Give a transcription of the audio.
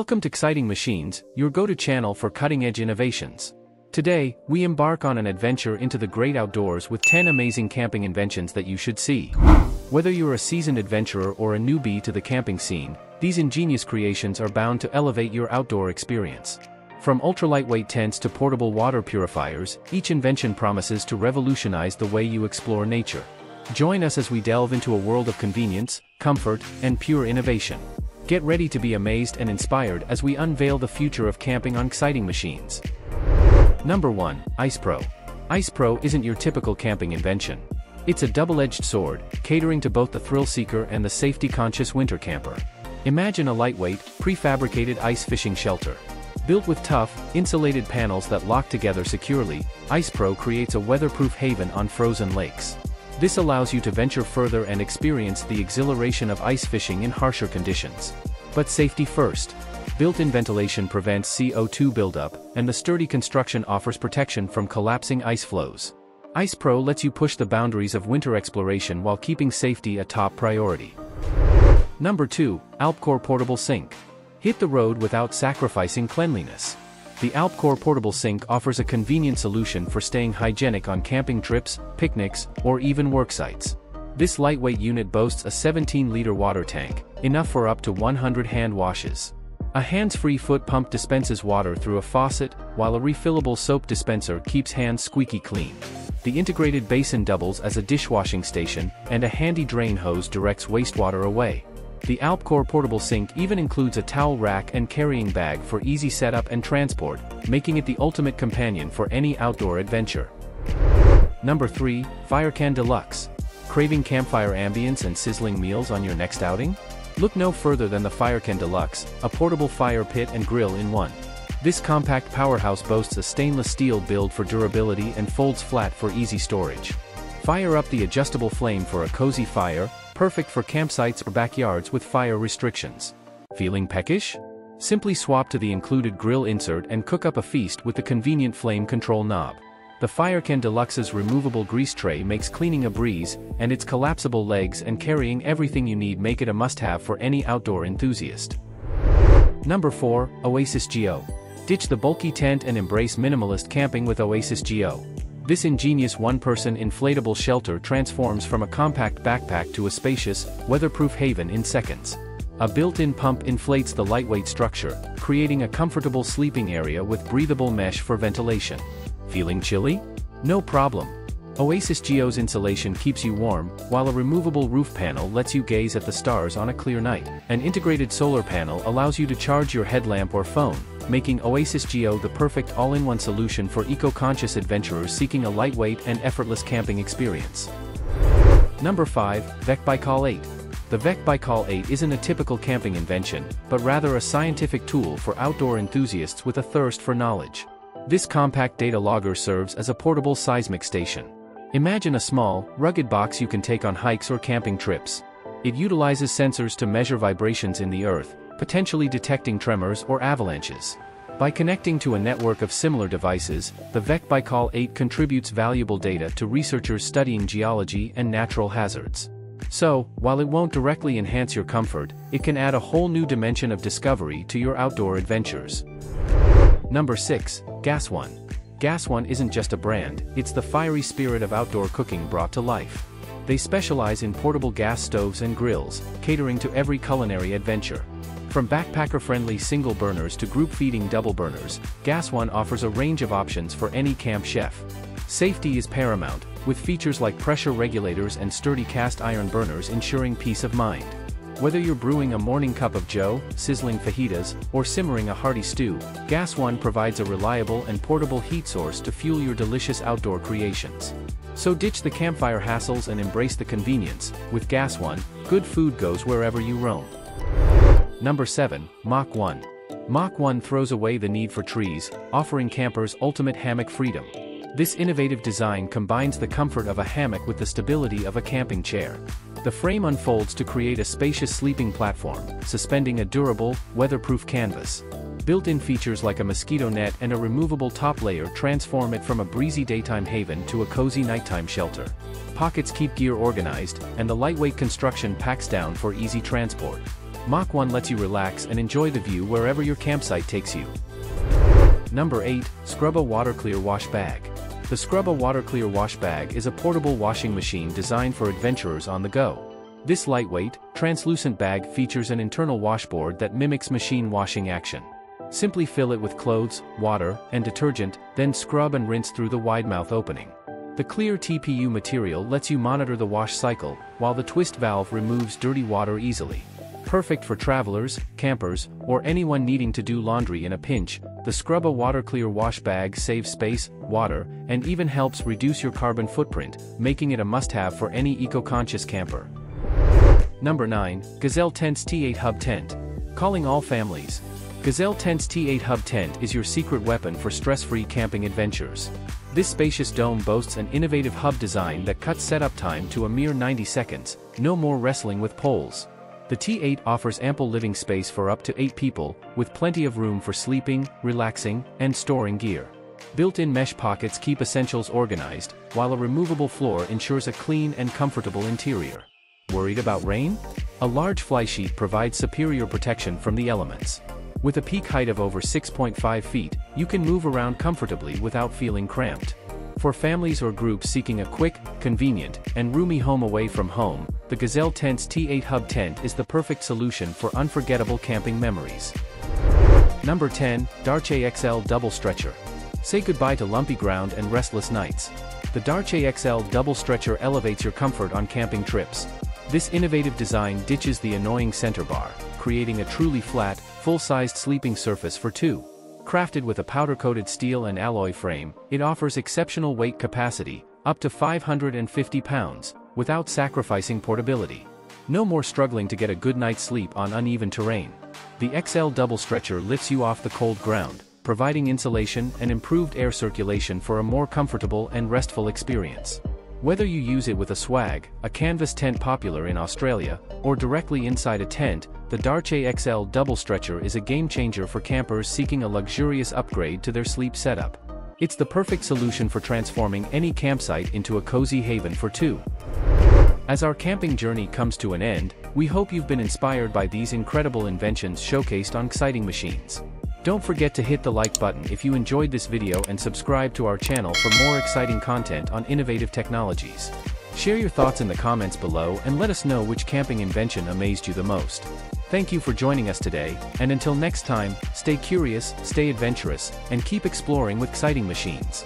Welcome to Xciting Machines, your go-to channel for cutting-edge innovations. Today, we embark on an adventure into the great outdoors with 10 amazing camping inventions that you should see. Whether you're a seasoned adventurer or a newbie to the camping scene, these ingenious creations are bound to elevate your outdoor experience. From ultra-lightweight tents to portable water purifiers, each invention promises to revolutionize the way you explore nature. Join us as we delve into a world of convenience, comfort, and pure innovation. Get ready to be amazed and inspired as we unveil the future of camping on Xciting Machines. Number 1, Ice Pro. Ice Pro isn't your typical camping invention. It's a double-edged sword, catering to both the thrill-seeker and the safety-conscious winter camper. Imagine a lightweight, prefabricated ice fishing shelter. Built with tough, insulated panels that lock together securely, Ice Pro creates a weatherproof haven on frozen lakes. This allows you to venture further and experience the exhilaration of ice fishing in harsher conditions. But safety first. Built-in ventilation prevents CO2 buildup, and the sturdy construction offers protection from collapsing ice floes. Ice Pro lets you push the boundaries of winter exploration while keeping safety a top priority. Number 2, Alpcore Portable Sink. Hit the road without sacrificing cleanliness. The Alpcore Portable Sink offers a convenient solution for staying hygienic on camping trips, picnics, or even work sites. This lightweight unit boasts a 17-liter water tank, enough for up to 100 hand washes. A hands-free foot pump dispenses water through a faucet, while a refillable soap dispenser keeps hands squeaky clean. The integrated basin doubles as a dishwashing station, and a handy drain hose directs wastewater away. The Alpcore portable sink even includes a towel rack and carrying bag for easy setup and transport, making it the ultimate companion for any outdoor adventure. Number 3, Firecan Deluxe. Craving campfire ambience and sizzling meals on your next outing? Look no further than the Firecan Deluxe, a portable fire pit and grill in one. This compact powerhouse boasts a stainless steel build for durability and folds flat for easy storage. Fire up the adjustable flame for a cozy fire, perfect for campsites or backyards with fire restrictions. Feeling peckish? Simply swap to the included grill insert and cook up a feast with the convenient flame control knob. The Firecan Deluxe's removable grease tray makes cleaning a breeze, and its collapsible legs and carrying everything you need make it a must-have for any outdoor enthusiast. Number 4, Oasis Geo. Ditch the bulky tent and embrace minimalist camping with Oasis Geo. This ingenious one-person inflatable shelter transforms from a compact backpack to a spacious, weatherproof haven in seconds. A built-in pump inflates the lightweight structure, creating a comfortable sleeping area with breathable mesh for ventilation. Feeling chilly? No problem. Oasis Geo's insulation keeps you warm, while a removable roof panel lets you gaze at the stars on a clear night. An integrated solar panel allows you to charge your headlamp or phone, making Oasis Geo the perfect all-in-one solution for eco-conscious adventurers seeking a lightweight and effortless camping experience. Number 5, VEC Baikal 8. The VEC Baikal 8 isn't a typical camping invention, but rather a scientific tool for outdoor enthusiasts with a thirst for knowledge. This compact data logger serves as a portable seismic station. Imagine a small, rugged box you can take on hikes or camping trips. It utilizes sensors to measure vibrations in the earth, potentially detecting tremors or avalanches. By connecting to a network of similar devices, the VEC Baikal 8 contributes valuable data to researchers studying geology and natural hazards. So, while it won't directly enhance your comfort, it can add a whole new dimension of discovery to your outdoor adventures. Number 6, Gas One. Gas One isn't just a brand, it's the fiery spirit of outdoor cooking brought to life. They specialize in portable gas stoves and grills, catering to every culinary adventure. From backpacker-friendly single burners to group-feeding double burners, Gas One offers a range of options for any camp chef. Safety is paramount, with features like pressure regulators and sturdy cast iron burners ensuring peace of mind. Whether you're brewing a morning cup of joe, sizzling fajitas, or simmering a hearty stew, Gas One provides a reliable and portable heat source to fuel your delicious outdoor creations. So ditch the campfire hassles and embrace the convenience, with Gas One, good food goes wherever you roam. Number 7, Mach 1. Mach 1 throws away the need for trees, offering campers ultimate hammock freedom. This innovative design combines the comfort of a hammock with the stability of a camping chair. The frame unfolds to create a spacious sleeping platform, suspending a durable, weatherproof canvas. Built-in features like a mosquito net and a removable top layer transform it from a breezy daytime haven to a cozy nighttime shelter. Pockets keep gear organized, and the lightweight construction packs down for easy transport. Mach 1 lets you relax and enjoy the view wherever your campsite takes you. Number 8, Scrubba Water Clear Wash Bag. The Scrubba Water Clear Wash Bag is a portable washing machine designed for adventurers on the go. This lightweight, translucent bag features an internal washboard that mimics machine washing action. Simply fill it with clothes, water, and detergent, then scrub and rinse through the wide mouth opening. The clear TPU material lets you monitor the wash cycle, while the twist valve removes dirty water easily. Perfect for travelers, campers, or anyone needing to do laundry in a pinch, the Scrubba Water Clear Wash Bag saves space, water, and even helps reduce your carbon footprint, making it a must-have for any eco-conscious camper. Number 9, Gazelle Tents T8 Hub Tent. Calling all families. Gazelle Tents T8 Hub Tent is your secret weapon for stress-free camping adventures. This spacious dome boasts an innovative hub design that cuts setup time to a mere 90 seconds, no more wrestling with poles. The T8 offers ample living space for up to 8 people, with plenty of room for sleeping, relaxing, and storing gear. Built-in mesh pockets keep essentials organized, while a removable floor ensures a clean and comfortable interior. Worried about rain? A large fly sheet provides superior protection from the elements. With a peak height of over 6.5 feet, you can move around comfortably without feeling cramped. For families or groups seeking a quick, convenient, and roomy home away from home, the Gazelle Tent's T8 Hub Tent is the perfect solution for unforgettable camping memories. Number 10, Darche XL Double Stretcher. Say goodbye to lumpy ground and restless nights. The Darche XL Double Stretcher elevates your comfort on camping trips. This innovative design ditches the annoying center bar, creating a truly flat, full-sized sleeping surface for two. Crafted with a powder-coated steel and alloy frame, it offers exceptional weight capacity, up to 550 pounds, without sacrificing portability. No more struggling to get a good night's sleep on uneven terrain. The XL double stretcher lifts you off the cold ground, providing insulation and improved air circulation for a more comfortable and restful experience. Whether you use it with a swag, a canvas tent popular in Australia, or directly inside a tent, the Darche XL double stretcher is a game changer for campers seeking a luxurious upgrade to their sleep setup. It's the perfect solution for transforming any campsite into a cozy haven for two. As our camping journey comes to an end, we hope you've been inspired by these incredible inventions showcased on Xciting Machines. Don't forget to hit the like button if you enjoyed this video and subscribe to our channel for more exciting content on innovative technologies. Share your thoughts in the comments below and let us know which camping invention amazed you the most. Thank you for joining us today, and until next time, stay curious, stay adventurous, and keep exploring with Xciting Machines.